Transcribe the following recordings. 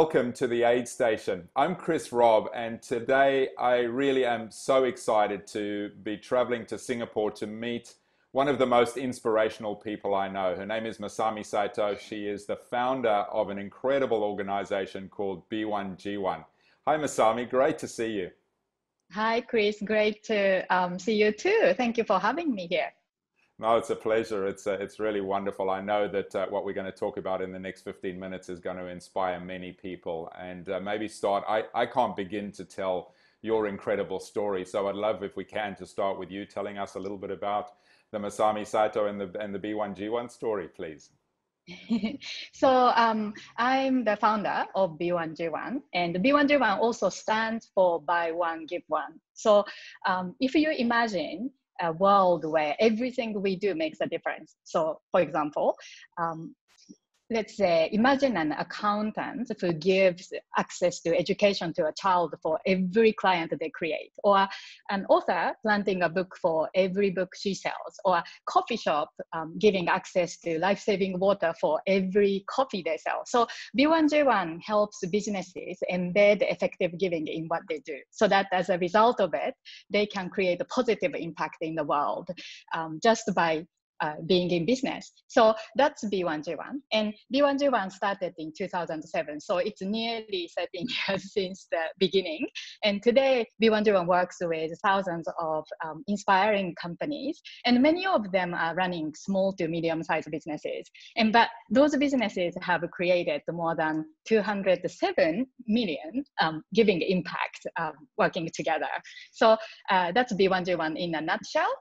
Welcome to the Aid Station. I'm Chris Robb, and today I really am so excited to be traveling to Singapore to meet one of the most inspirational people I know. Her name is Masami Sato. She is the founder of an incredible organization called B1G1. Hi, Masami. Great to see you. Hi, Chris. Great to um, see you too. Thank you for having me here. No, it's a pleasure. It's uh, it's really wonderful. I know that uh, what we're going to talk about in the next 15 minutes is going to inspire many people. And uh, maybe start. I, I can't begin to tell your incredible story. So I'd love if we can to start with you telling us a little bit about the Masami Sato and the and the B1G1 story, please. so um, I'm the founder of B1G1, and B1G1 also stands for Buy One Give One. So um, if you imagine a world where everything we do makes a difference. So, for example, um, let's say imagine an accountant who gives access to education to a child for every client they create or an author planting a book for every book she sells or a coffee shop um, giving access to life-saving water for every coffee they sell. So b1g1 helps businesses embed effective giving in what they do so that as a result of it they can create a positive impact in the world um, just by uh, being in business. So that's B1G1. And B1G1 started in 2007. So it's nearly 13 years since the beginning. And today, B1G1 works with thousands of um, inspiring companies. And many of them are running small to medium sized businesses. And but those businesses have created more than 207 million um, giving impact um, working together. So uh, that's B1G1 in a nutshell.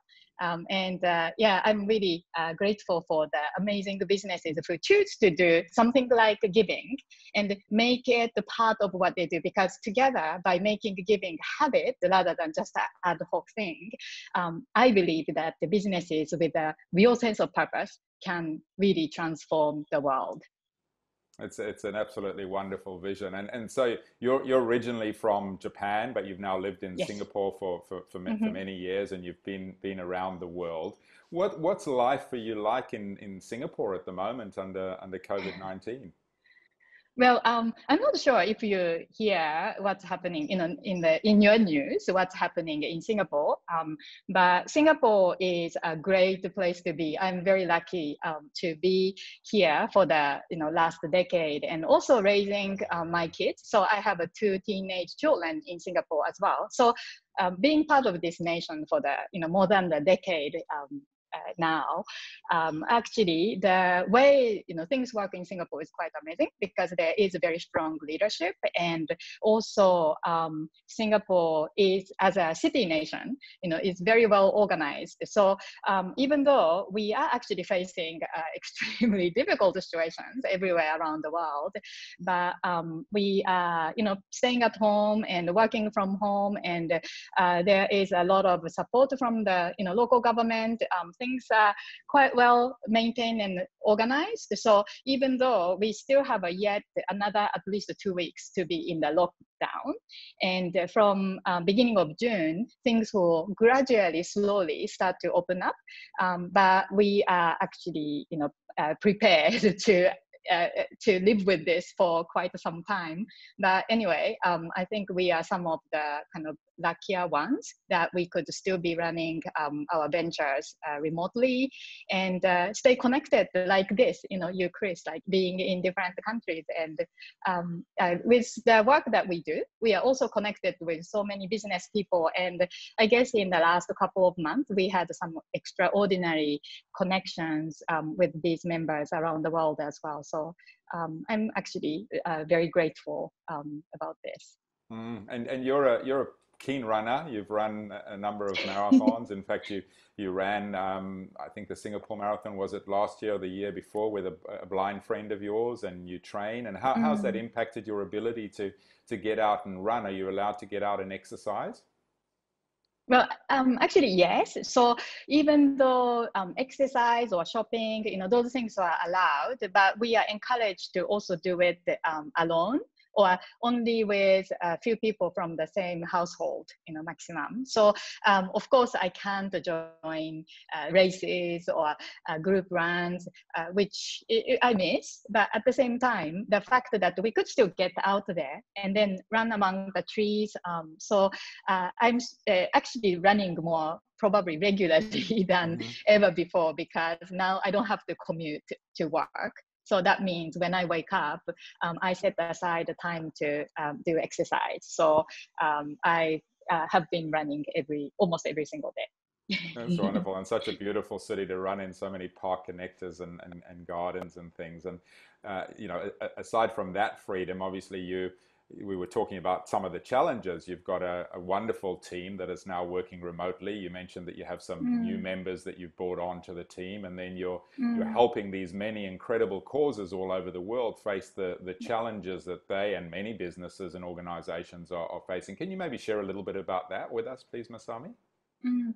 Um, and uh, yeah, I'm really uh, grateful for the amazing businesses who choose to do something like giving and make it a part of what they do. Because together, by making giving habit rather than just an ad hoc thing, um, I believe that the businesses with a real sense of purpose can really transform the world. It's it's an absolutely wonderful vision, and and so you're you're originally from Japan, but you've now lived in yes. Singapore for for for, mm-hmm. for, many years, and you've been been around the world. What what's life for you like in in Singapore at the moment under under COVID nineteen? Well, um, I'm not sure if you hear what's happening in in the in your news, what's happening in Singapore. Um, but Singapore is a great place to be. I'm very lucky um, to be here for the you know last decade and also raising uh, my kids. So I have a two teenage children in Singapore as well. So um, being part of this nation for the you know more than a decade um, uh, now. Um, actually, the way you know things work in Singapore is quite amazing because there is a very strong leadership, and also um, Singapore is as a city nation, you know, is very well organized. So um, even though we are actually facing uh, extremely difficult situations everywhere around the world, but um, we are you know staying at home and working from home, and uh, there is a lot of support from the you know local government. Things are quite well maintained and organized. So even though we still have a yet another at least two weeks to be in the lockdown, and from uh, beginning of June, things will gradually, slowly start to open up. Um, but we are actually, you know, uh, prepared to uh, to live with this for quite some time. But anyway, um, I think we are some of the kind of luckier ones that we could still be running um, our ventures uh, remotely and uh, stay connected like this, you know, you, Chris, like being in different countries. And um, uh, with the work that we do, we are also connected with so many business people. And I guess in the last couple of months, we had some extraordinary connections um, with these members around the world as well. So um, I'm actually uh, very grateful um, about this. Mm, and and you're a you're a keen runner. You've run a number of marathons. In fact, you you ran, um, I think the Singapore Marathon was it last year or the year before with a, a blind friend of yours, and you train. And how, mm. how's that mm. impacted your ability to to get out and run? Are you allowed to get out and exercise? Well, um, actually, yes. So even though um, exercise or shopping, you know, those things are allowed, but we are encouraged to also do it um, alone or only with a few people from the same household, you know, maximum. So um, of course I can't join uh, races or uh, group runs, uh, which I miss. But at the same time, the fact that we could still get out there and then run among the trees. Um, so uh, I'm uh, actually running more probably regularly than mm-hmm. ever before because now I don't have to commute to work. So that means when I wake up, um, I set aside the time to um, do exercise. So um, I uh, have been running every almost every single day. That's wonderful, and such a beautiful city to run in. So many park connectors and, and, and gardens and things. And uh, you know, aside from that freedom, obviously you we were talking about some of the challenges. You've got a, a, wonderful team that is now working remotely. You mentioned that you have some mm. new members that you've brought on to the team, and then you're mm. you're helping these many incredible causes all over the world face the the challenges that they and many businesses and organizations are, are facing. Can you maybe share a little bit about that with us, please, Masami? Mm.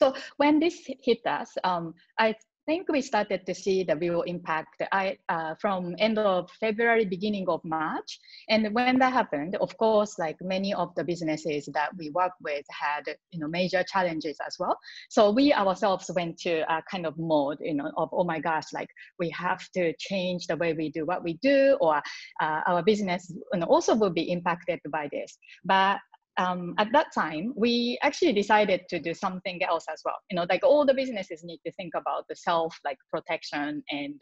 So when this hit us, um, I think we started to see the real impact I, uh, from end of February, beginning of March. And when that happened, of course, like many of the businesses that we work with had, you know, major challenges as well. So we ourselves went to a kind of mode, you know, of, oh my gosh, like we have to change the way we do what we do or uh, our business you know, also will be impacted by this. But um, at that time, we actually decided to do something else as well. You know, like all the businesses need to think about the self like protection and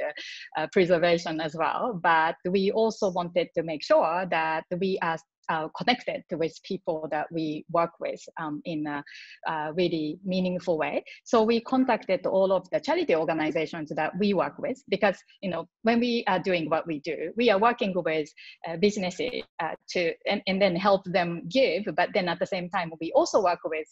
uh, preservation as well. But we also wanted to make sure that we as uh, connected with people that we work with um, in a, a, really meaningful way. So we contacted all of the charity organizations that we work with because you know when we are doing what we do, we are working with uh, businesses uh, to and, and then help them give, but then at the same time we also work with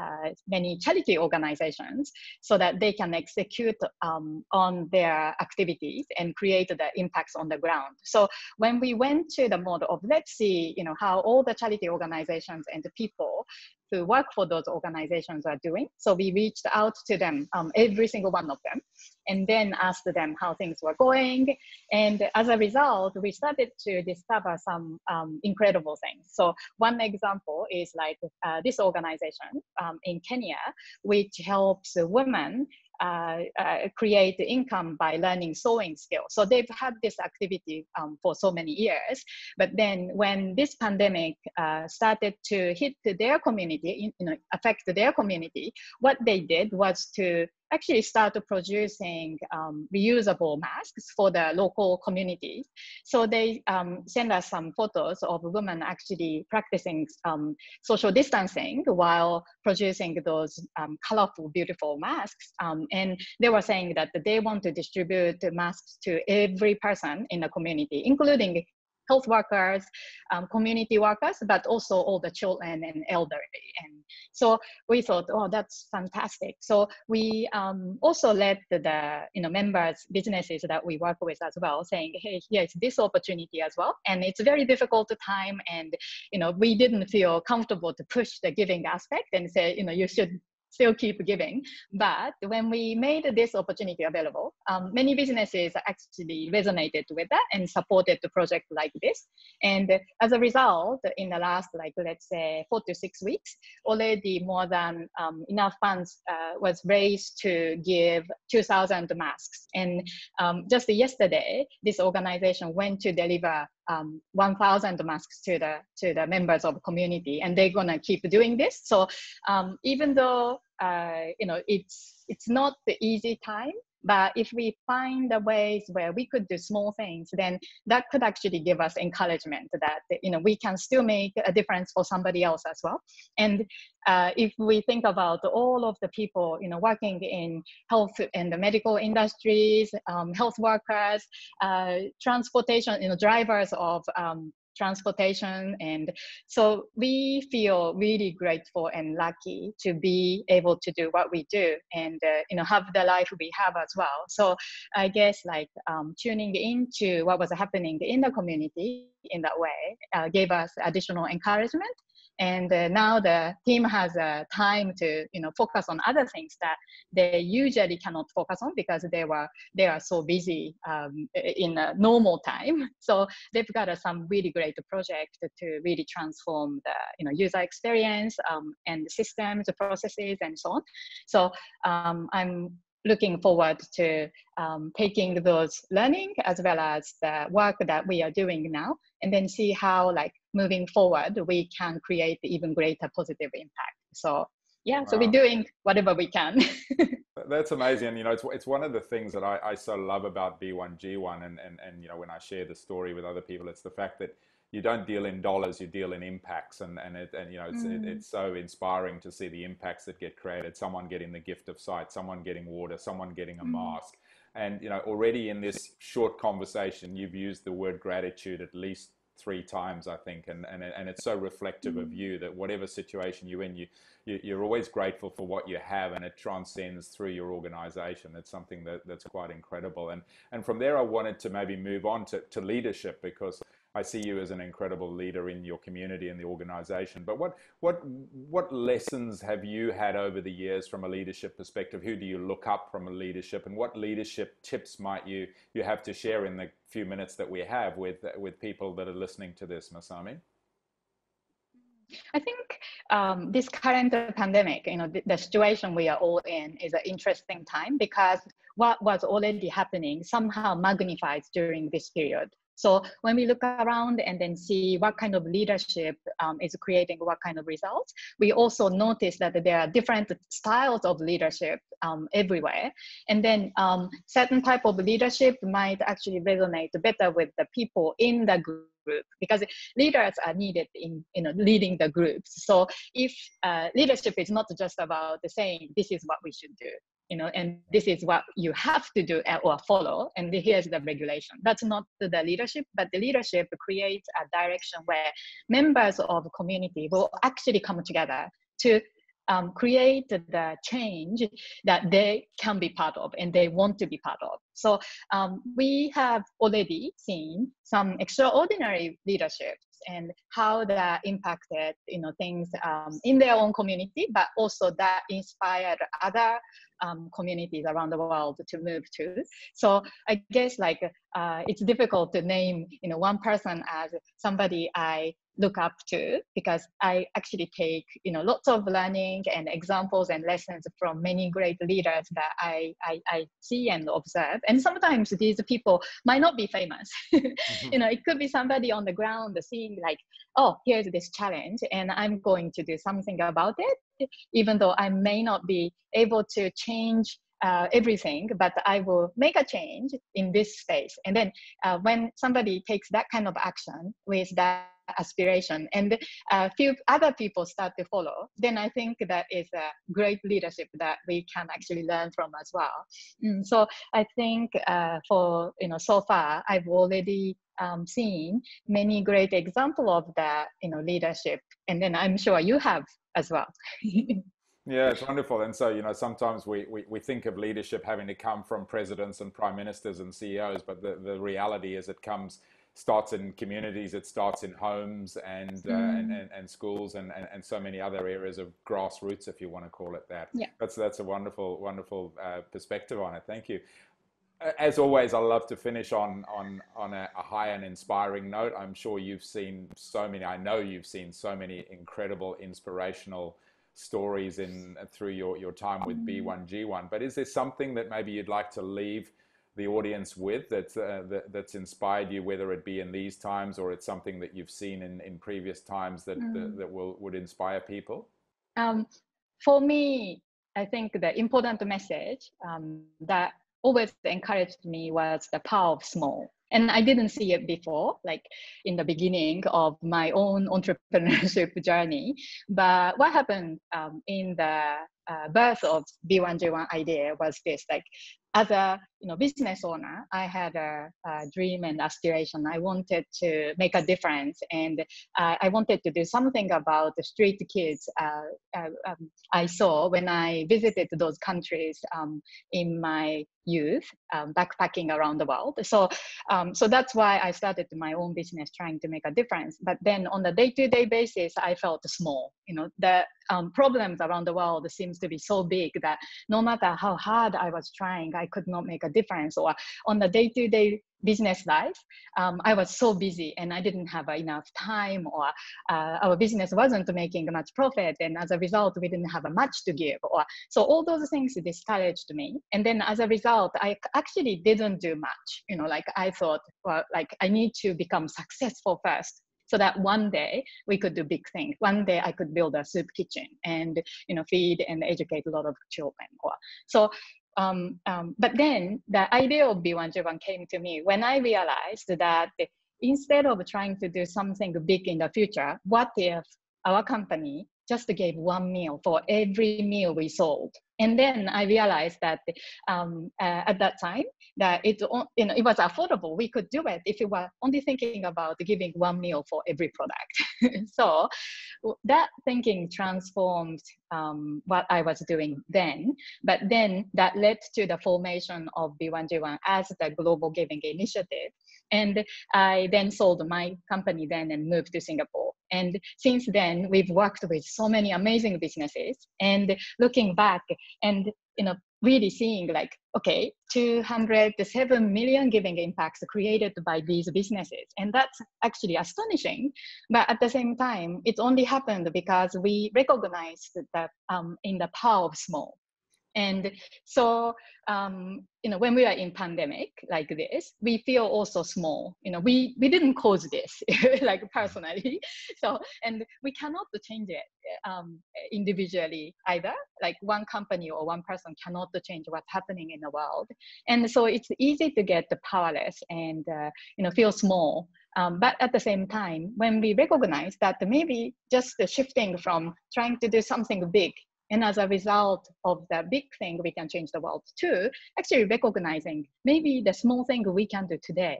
uh, many charity organizations so that they can execute um, on their activities and create the impacts on the ground. So when we went to the model of let's see, you know how all the charity organizations and the people who work for those organizations are doing. So we reached out to them, um, every single one of them, and then asked them how things were going. And as a result, we started to discover some um, incredible things. So one example is like uh, this organization um, in Kenya, which helps women uh, uh, create income by learning sewing skills. So they've had this activity um, for so many years. But then when this pandemic uh, started to hit their community, you know, affect their community, what they did was to actually started producing um, reusable masks for the local communities. So they um, send us some photos of women actually practicing um, social distancing while producing those um, colorful, beautiful masks. Um, and they were saying that they want to distribute masks to every person in the community, including health workers, um, community workers, but also all the children and elderly. And so we thought, oh, that's fantastic. So we um, also let the you know members, businesses that we work with as well, saying, hey, here's this opportunity as well. And it's very difficult time, and you know we didn't feel comfortable to push the giving aspect and say, you know, you should still keep giving. But when we made this opportunity available, um, many businesses actually resonated with that and supported the project like this. And as a result, in the last, like, let's say four to six weeks, already more than um, enough funds uh, was raised to give 2,000 masks. And um, just yesterday, this organization went to deliver um, 1,000 masks to the to the members of community, and they're gonna keep doing this. So um, even though uh, you know it's it's not the easy time, but if we find the ways where we could do small things, then that could actually give us encouragement that you know we can still make a difference for somebody else as well. And uh, if we think about all of the people you know working in health and the medical industries, um, health workers, uh, transportation, you know drivers of um, transportation. And so we feel really grateful and lucky to be able to do what we do and, uh, you know, have the life we have as well. So I guess like um, tuning into what was happening in the community in that way uh, gave us additional encouragement and uh, now the team has uh, time to you know focus on other things that they usually cannot focus on because they were they are so busy um, in a normal time so they've got uh, some really great great project to really transform the you know user experience um, and the systems, the processes, and so on. So um, I'm looking forward to um, taking those learning as well as the work that we are doing now and then see how like moving forward we can create even greater positive impact so yeah wow. so we're doing whatever we can that's amazing and you know it's, it's one of the things that I, I so love about b1g1 and, and and you know when i share the story with other people it's the fact that you don't deal in dollars, you deal in impacts, and and it, and you know it's mm. it, it's so inspiring to see the impacts that get created. Someone getting the gift of sight, someone getting water, someone getting a mm. mask, and you know already in this short conversation, you've used the word gratitude at least three times, I think, and and and it's so reflective mm. of you that whatever situation you're in, you, you are always grateful for what you have, and it transcends through your organization. It's something that that's quite incredible, and and from there, I wanted to maybe move on to to leadership because I see you as an incredible leader in your community and the organization. But what what what lessons have you had over the years from a leadership perspective? Who do you look up from a leadership, and what leadership tips might you you have to share in the few minutes that we have with with people that are listening to this, Masami? I think um, this current pandemic, you know, the, the, situation we are all in is an interesting time because what was already happening somehow magnifies during this period. So when we look around and then see what kind of leadership um, is creating what kind of results, we also notice that there are different styles of leadership um, everywhere. And then um, certain type of leadership might actually resonate better with the people in the group because leaders are needed in you know leading the groups so if uh, leadership is not just about saying this is what we should do you know, and this is what you have to do or follow, and here's the regulation. That's not the leadership, but the leadership creates a direction where members of community will actually come together to um, create the change that they can be part of and they want to be part of. So um, we have already seen some extraordinary leaderships and how that impacted you know things um, in their own community, but also that inspired other um, communities around the world to move to. So I guess like uh, it's difficult to name you know one person as somebody I look up to because I actually take you know lots of learning and examples and lessons from many great leaders that I, I, I see and observe. And sometimes these people might not be famous. mm-hmm. You know, it could be somebody on the ground seeing like, oh, here's this challenge and I'm going to do something about it, even though I may not be able to change uh, everything, but I will make a change in this space. And then uh, when somebody takes that kind of action with that aspiration and a few other people start to follow, then I think that is a great leadership that we can actually learn from as well. Mm, so I think uh, for, you know, so far, I've already um, seen many great example of that, you know, leadership. And then I'm sure you have as well. Yeah, it's wonderful. And so, you know, sometimes we, we, we think of leadership having to come from presidents and prime ministers and CEOs, but the, the reality is it comes starts in communities, it starts in homes and uh, mm. and, and, and, schools and, and, and so many other areas of grassroots, if you want to call it that. Yeah. That's that's a wonderful wonderful uh, perspective on it. Thank you. As always, I love to finish on on on a, a high and inspiring note. I'm sure you've seen so many. I know you've seen so many incredible, inspirational stories in through your your time with B1G1. But is there something that maybe you'd like to leave? The audience with that's uh, that, that's inspired you, whether it be in these times or it's something that you've seen in, in previous times that, mm. that, that will would inspire people? Um, for me, I think the important message um, that always encouraged me was the power of small. And I didn't see it before, like in the beginning of my own entrepreneurship journey. But what happened um, in the uh, birth of B1G1 idea was this like as a you know business owner i had a, a, dream and aspiration. I wanted to make a difference and uh, i wanted to do something about the street kids uh, uh, um, i saw when i visited those countries um, in my youth um, backpacking around the world. So um, so that's why i started my own business trying to make a difference. But then on a day-to-day basis i felt small you know the um, problems around the world seems to be so big that no matter how hard I was trying, I could not make a difference. Or on the day-to-day business life, um, I was so busy and I didn't have enough time, or uh, our business wasn't making much profit, and as a result, we didn't have much to give. Or so all those things discouraged me, and then as a result, I actually didn't do much. You know, like I thought, well, like I need to become successful first so that one day we could do big things. One day I could build a soup kitchen and you know feed and educate a lot of children. So, um, um, but then the idea of B1G1 came to me when I realized that instead of trying to do something big in the future, what if our company just gave one meal for every meal we sold. And then I realized that um, uh, at that time that it, you know, it was affordable. We could do it if we were only thinking about giving one meal for every product. so that thinking transformed um, what I was doing then. But then that led to the formation of B1G1 as the Global Giving Initiative. And I then sold my company then and moved to Singapore. And since then, we've worked with so many amazing businesses. And looking back and you know really seeing like okay 207 million giving impacts created by these businesses and that's actually astonishing but at the same time it only happened because we recognized that um, in the power of small and so, um, you know, when we are in pandemic like this, we feel also small. You know, we we didn't cause this, like personally. So, and we cannot change it um, individually either. Like one company or one person cannot change what's happening in the world. And so, it's easy to get the powerless and uh, you know feel small. Um, but at the same time, when we recognize that maybe just shifting from trying to do something big and as a result of the big thing we can change the world too, actually recognizing maybe the small thing we can do today.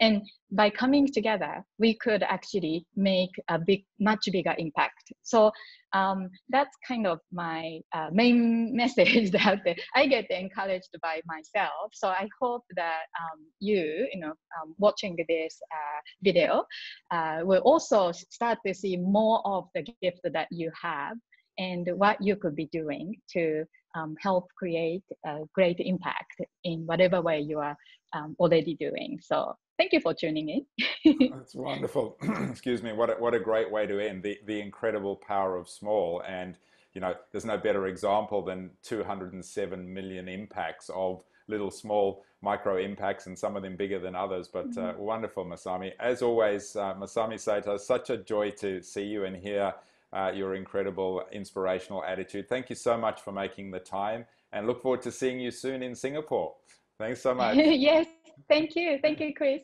And by coming together, we could actually make a big, much bigger impact. So um, that's kind of my uh, main message that I get encouraged by myself. So I hope that um, you, you know, um, watching this uh, video, uh, will also start to see more of the gift that you have and what you could be doing to um, help create a great impact in whatever way you are um, already doing. So thank you for tuning in. That's wonderful. Excuse me. What a, what a great way to end the, the incredible power of small. And, you know, there's no better example than 207 million impacts of little small micro impacts and some of them bigger than others. But mm-hmm. uh, wonderful, Masami. As always, uh, Masami Sato, such a joy to see you and hear uh, your incredible inspirational attitude. Thank you so much for making the time and look forward to seeing you soon in Singapore. Thanks so much. yes, thank you. Thank you, Chris.